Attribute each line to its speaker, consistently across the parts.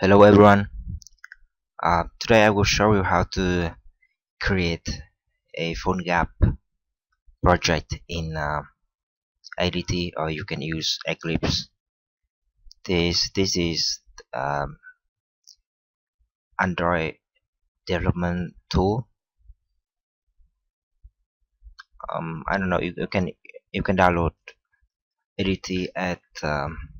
Speaker 1: Hello everyone. Uh, today I will show you how to create a PhoneGap project in uh, ADT or you can use Eclipse. This this is um, Android development tool. Um, I don't know you, you can you can download ADT at um,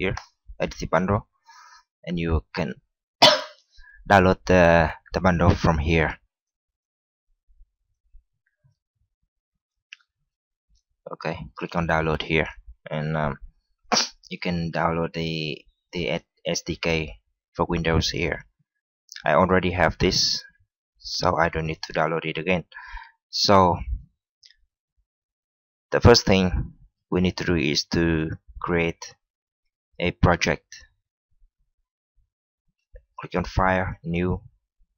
Speaker 1: here ADT bundle and you can download the, the bundle from here. Okay click on download here and um, you can download the the SDK for Windows here. I already have this so I don't need to download it again. So the first thing we need to do is to create a project. Click on file new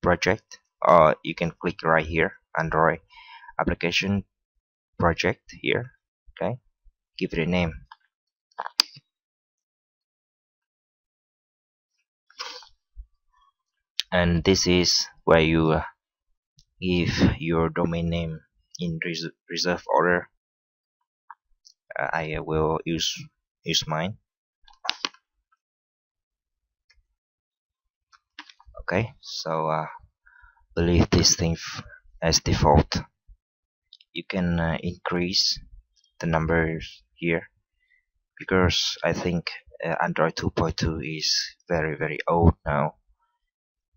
Speaker 1: project or you can click right here Android application project here okay? Give it a name. And this is where you uh, give your domain name in res reserve order. Uh, I will use use mine okay? So uh, leave this thing as default. You can uh, increase the numbers here because I think uh, Android 2.2 is very very old now.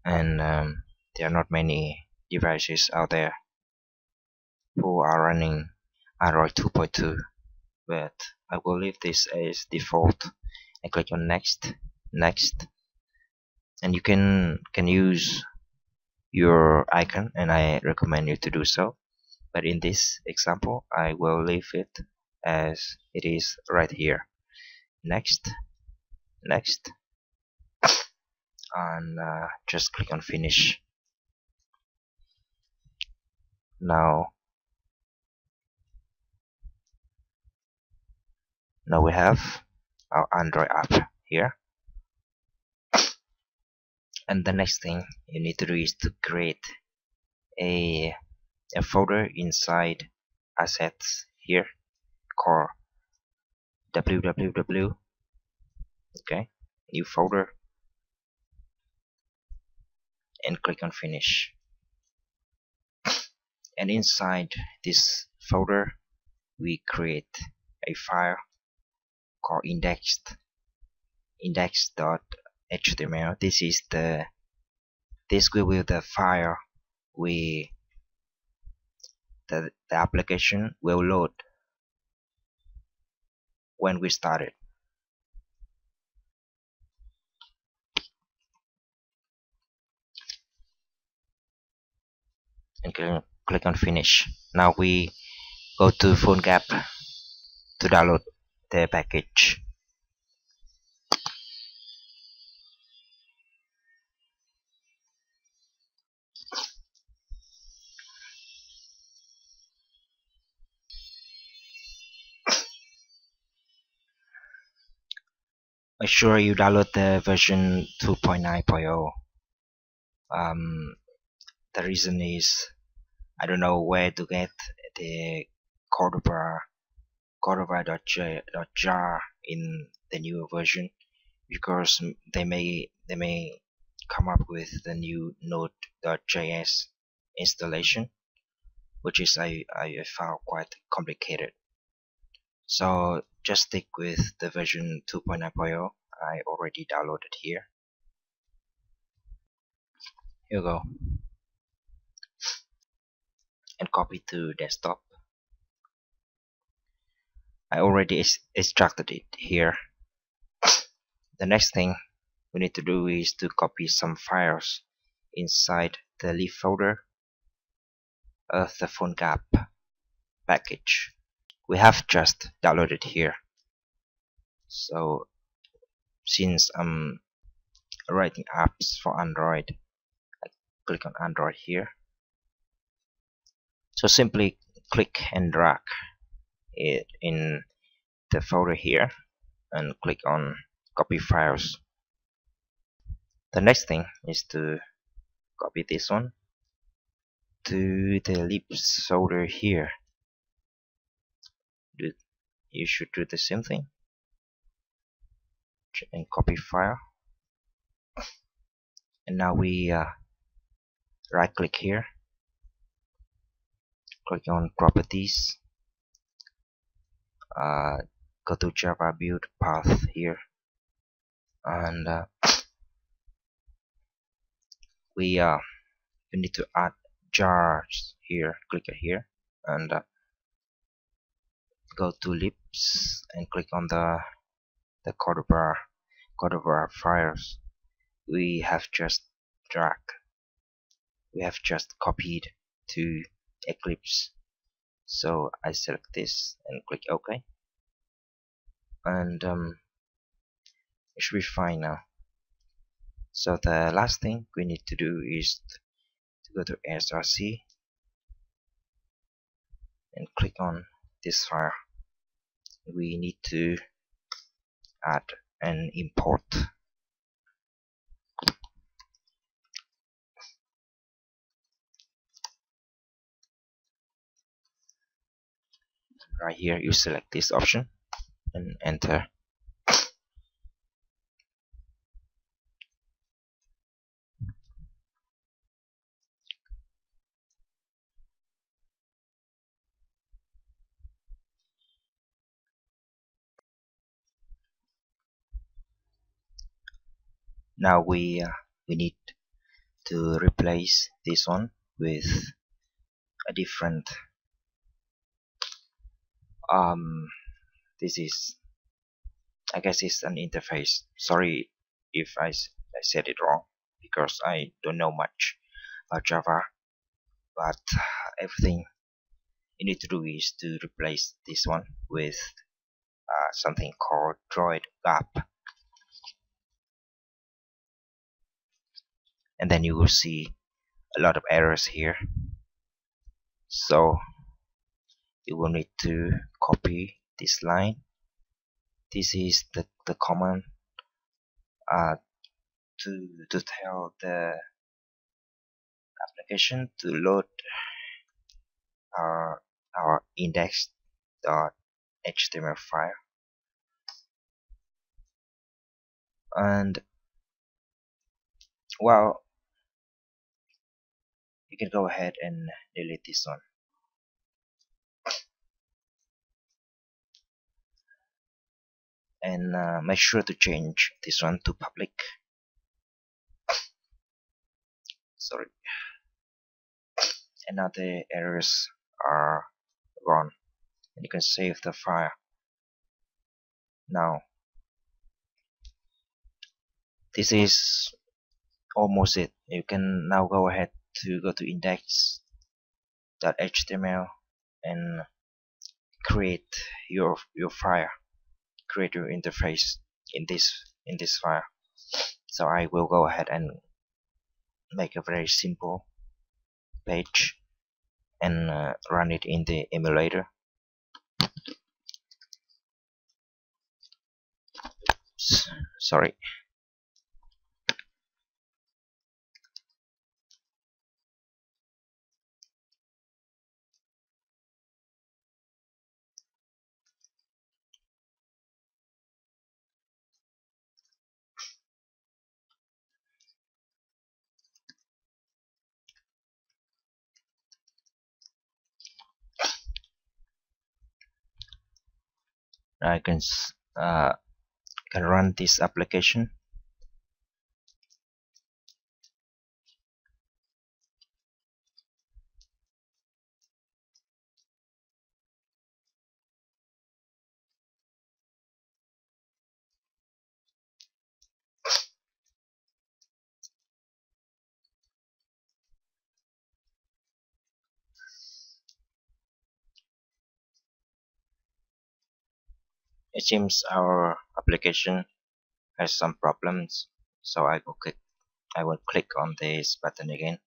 Speaker 1: And um, there are not many devices out there who are running Android 2.2 but I will leave this as default and click on next. Next and you can can use your icon and I recommend you to do so. But in this example I will leave it as it is right here. Next next. And uh, just click on finish. Now now we have our Android app here and the next thing you need to do is to create a, a folder inside assets here called www okay new folder. And click on finish. And inside this folder we create a file called indexed index.html html this is the this will be the file we the, the application will load when we start it. And click, click on finish. Now we go to PhoneGap to download the package make sure you download the version 2.9.0 um, the reason is I don't know where to get the Cordova Cordova.jar in the new version because they may they may come up with the new Node.js installation which is I, I found quite complicated. So just stick with the version 2.9.0 I already downloaded here. Here you go. And copy to desktop. I already extracted it here. The next thing we need to do is to copy some files inside the leaf folder of the PhoneGap package. We have just downloaded here. So since I'm writing apps for Android I click on Android here. So simply click and drag it in the folder here and click on copy files. The next thing is to copy this one to the libs folder here. You should do the same thing and copy file. And now we uh, right click here. Click on properties. Uh, go to java build path here. And uh, we uh, we need to add jars here. Click here. And uh, go to libs and click on the the Cordova Cordova files we have just drag we have just copied to Eclipse. So I select this and click OK. And um, it should be fine now. So the last thing we need to do is to go to src and click on this file. We need to add an import. Right here you select this option and enter now we uh, we need to replace this one with a different um this is I guess it's an interface. Sorry if I, I said it wrong because I don't know much about Java but everything you need to do is to replace this one with uh, something called droid gap and then you will see a lot of errors here. So you will need to copy this line. This is the, the command uh, to, to tell the application to load our, our index.html file. And well you can go ahead and delete this one. And uh, make sure to change this one to public. Sorry. And now the errors are gone. And you can save the file. Now this is almost it. You can now go ahead to go to index.html and create your your file create your interface in this in this file. So I will go ahead and make a very simple page and uh, run it in the emulator. Sorry I can uh, can run this application It seems our application has some problems, so I will click I will click on this button again.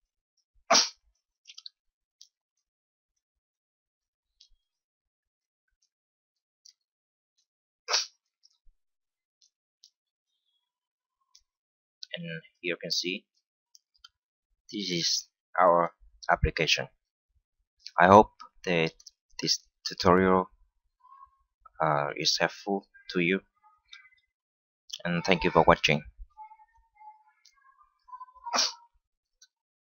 Speaker 1: and here you can see this is our application. I hope that this tutorial uh, is helpful to you. And thank you for watching